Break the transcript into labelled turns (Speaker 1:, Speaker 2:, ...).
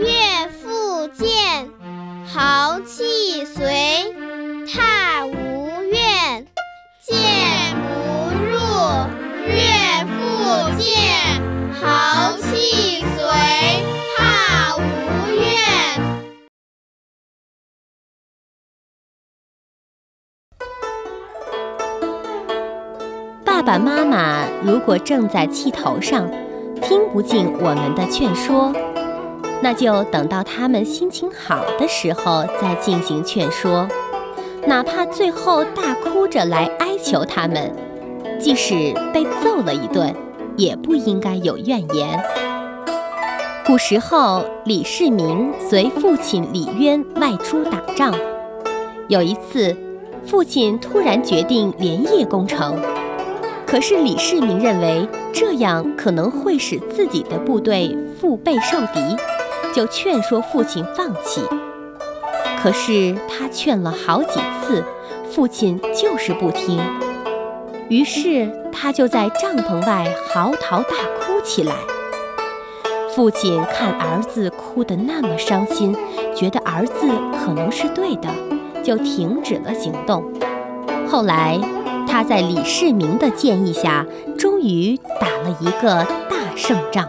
Speaker 1: 岳父见豪气随怕无怨，见不入岳父见豪气随怕无怨。
Speaker 2: 爸爸妈妈如果正在气头上，听不进我们的劝说。那就等到他们心情好的时候再进行劝说，哪怕最后大哭着来哀求他们，即使被揍了一顿，也不应该有怨言。古时候，李世民随父亲李渊外出打仗，有一次，父亲突然决定连夜攻城。可是李世民认为这样可能会使自己的部队腹背受敌，就劝说父亲放弃。可是他劝了好几次，父亲就是不听。于是他就在帐篷外嚎啕大哭起来。父亲看儿子哭得那么伤心，觉得儿子可能是对的，就停止了行动。后来。他在李世民的建议下，终于打了一个大胜仗。